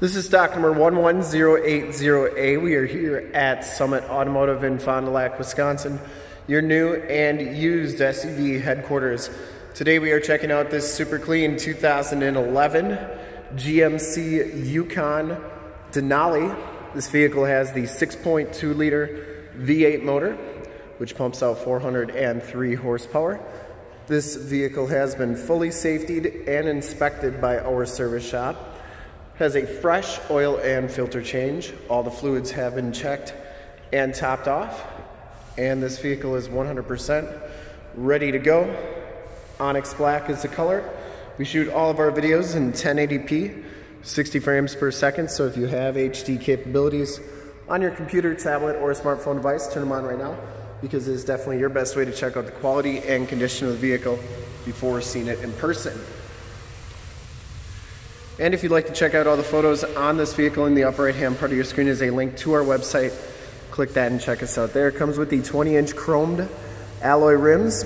This is stock number 11080A. We are here at Summit Automotive in Fond du Lac, Wisconsin, your new and used SUV headquarters. Today we are checking out this super clean 2011 GMC Yukon Denali. This vehicle has the 6.2 liter V8 motor, which pumps out 403 horsepower. This vehicle has been fully safetied and inspected by our service shop has a fresh oil and filter change. All the fluids have been checked and topped off. And this vehicle is 100% ready to go. Onyx Black is the color. We shoot all of our videos in 1080p, 60 frames per second. So if you have HD capabilities on your computer, tablet, or smartphone device, turn them on right now because it is definitely your best way to check out the quality and condition of the vehicle before seeing it in person. And if you'd like to check out all the photos on this vehicle in the upper right hand part of your screen is a link to our website. Click that and check us out there. It comes with the 20 inch chromed alloy rims,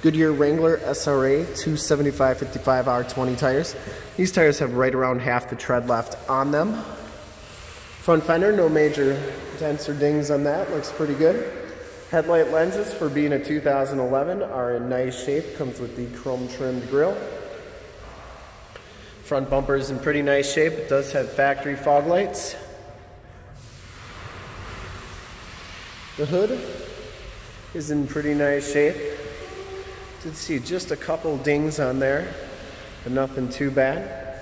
Goodyear Wrangler SRA 275 55 R20 tires. These tires have right around half the tread left on them. Front fender, no major dents or dings on that, looks pretty good. Headlight lenses for being a 2011 are in nice shape, comes with the chrome trimmed grille. Front bumper is in pretty nice shape. It does have factory fog lights. The hood is in pretty nice shape. Did see just a couple dings on there, but nothing too bad.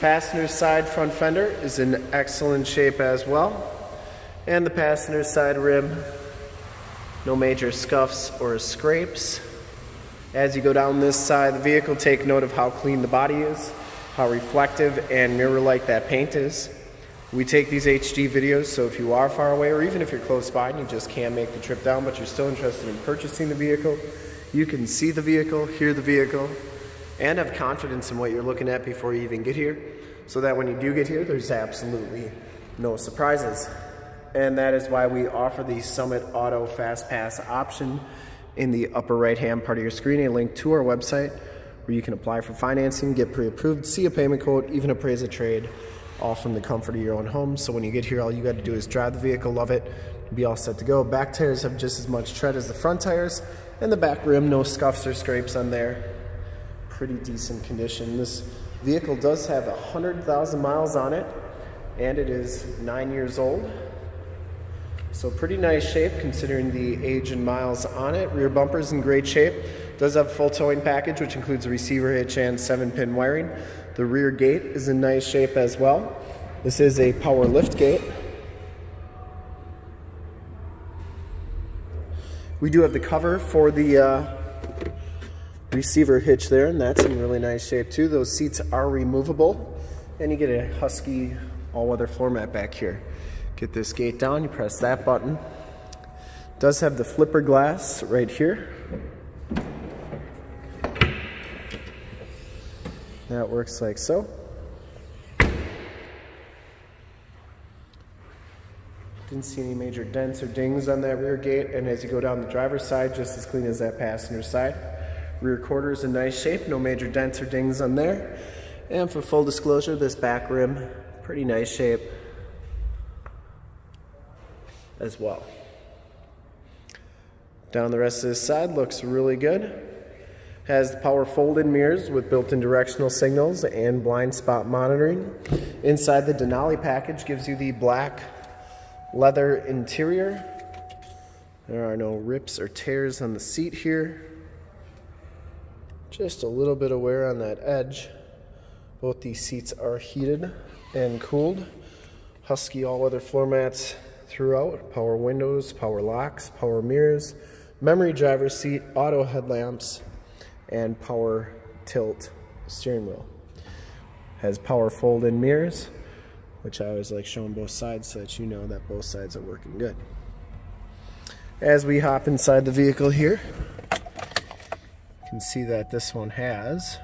Passenger side front fender is in excellent shape as well. And the passenger side rim, no major scuffs or scrapes. As you go down this side of the vehicle, take note of how clean the body is how reflective and mirror-like that paint is. We take these HD videos, so if you are far away or even if you're close by and you just can't make the trip down, but you're still interested in purchasing the vehicle, you can see the vehicle, hear the vehicle, and have confidence in what you're looking at before you even get here, so that when you do get here, there's absolutely no surprises. And that is why we offer the Summit Auto Fast Pass option in the upper right-hand part of your screen, a link to our website, where you can apply for financing, get pre-approved, see a payment quote, even appraise a trade, all from the comfort of your own home. So when you get here, all you got to do is drive the vehicle, love it, be all set to go. Back tires have just as much tread as the front tires, and the back rim, no scuffs or scrapes on there. Pretty decent condition. This vehicle does have 100,000 miles on it, and it is nine years old. So pretty nice shape considering the age and miles on it. Rear bumper's in great shape. Does have a full towing package, which includes a receiver hitch and seven pin wiring. The rear gate is in nice shape as well. This is a power lift gate. We do have the cover for the uh, receiver hitch there, and that's in really nice shape too. Those seats are removable, and you get a Husky all-weather floor mat back here. Get this gate down, you press that button. Does have the flipper glass right here. That works like so. Didn't see any major dents or dings on that rear gate. And as you go down the driver's side, just as clean as that passenger side. Rear quarter is in nice shape, no major dents or dings on there. And for full disclosure, this back rim, pretty nice shape as well. Down the rest of this side looks really good. Has power fold-in mirrors with built-in directional signals and blind spot monitoring. Inside the Denali package gives you the black leather interior. There are no rips or tears on the seat here. Just a little bit of wear on that edge. Both these seats are heated and cooled. Husky all-weather floor mats throughout. Power windows, power locks, power mirrors, memory driver's seat, auto headlamps, and power tilt steering wheel. Has power fold-in mirrors, which I always like showing both sides so that you know that both sides are working good. As we hop inside the vehicle here, you can see that this one has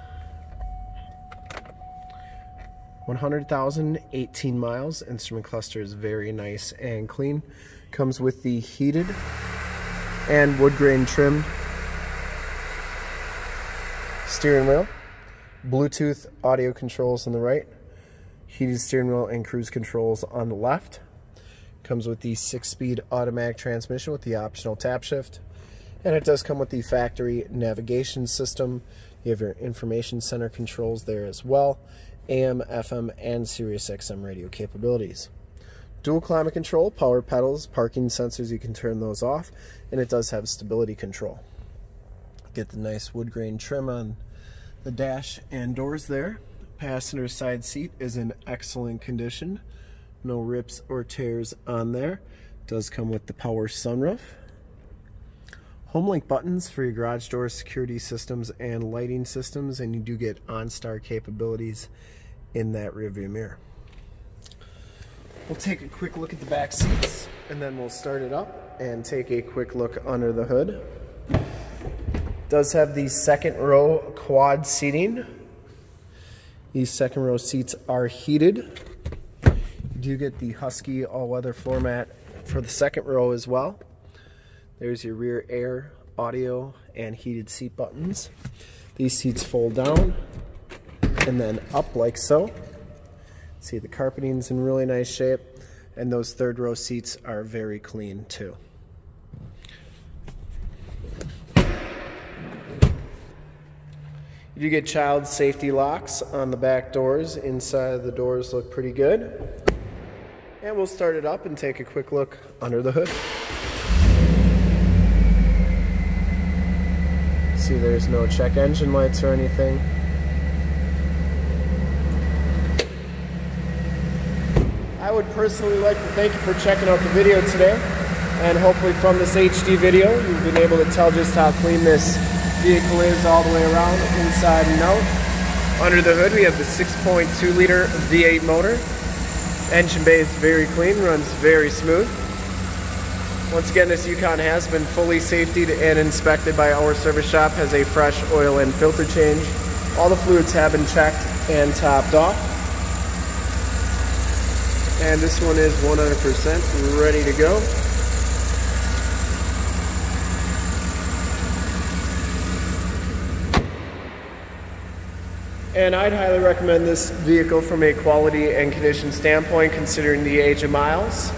100,018 miles. Instrument cluster is very nice and clean. Comes with the heated and wood grain trim steering wheel, Bluetooth audio controls on the right, Heated steering wheel and cruise controls on the left. Comes with the six-speed automatic transmission with the optional tap shift. And it does come with the factory navigation system. You have your information center controls there as well. AM, FM, and Sirius XM radio capabilities. Dual climate control, power pedals, parking sensors, you can turn those off. And it does have stability control. Get the nice wood grain trim on the dash and doors there. Passenger side seat is in excellent condition. No rips or tears on there. Does come with the power sunroof. Homelink buttons for your garage door security systems and lighting systems, and you do get OnStar capabilities in that rearview mirror. We'll take a quick look at the back seats, and then we'll start it up and take a quick look under the hood. Does have the second row quad seating. These second row seats are heated You do get the Husky all-weather floor mat for the second row as well. There's your rear air, audio, and heated seat buttons. These seats fold down and then up like so. See the carpeting's in really nice shape and those third row seats are very clean too. You do get child safety locks on the back doors. Inside the doors look pretty good. And we'll start it up and take a quick look under the hood. See there's no check engine lights or anything. I would personally like to thank you for checking out the video today. And hopefully from this HD video, you've been able to tell just how clean this vehicle is all the way around, inside and out. Under the hood, we have the 6.2 liter V8 motor Engine bay is very clean, runs very smooth. Once again, this Yukon has been fully safetied and inspected by our service shop, has a fresh oil and filter change. All the fluids have been checked and topped off. And this one is 100% ready to go. And I'd highly recommend this vehicle from a quality and condition standpoint considering the age of miles.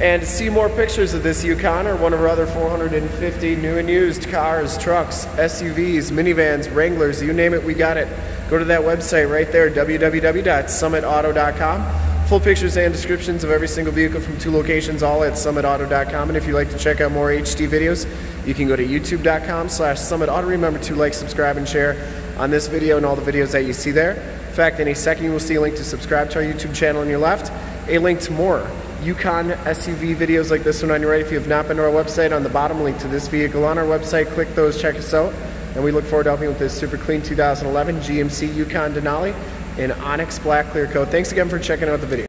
And to see more pictures of this Yukon or one of our other 450 new and used cars, trucks, SUVs, minivans, Wranglers, you name it, we got it. Go to that website right there, www.summitauto.com. Full pictures and descriptions of every single vehicle from two locations, all at summitauto.com. And if you'd like to check out more HD videos, you can go to youtube.com slash summitauto. Remember to like, subscribe, and share on this video and all the videos that you see there. In fact, in a second you will see a link to subscribe to our YouTube channel on your left, a link to more Yukon SUV videos like this one on your right. If you have not been to our website, on the bottom link to this vehicle on our website, click those, check us out. And we look forward to helping you with this super clean 2011 GMC Yukon Denali in Onyx Black Clear Coat. Thanks again for checking out the video.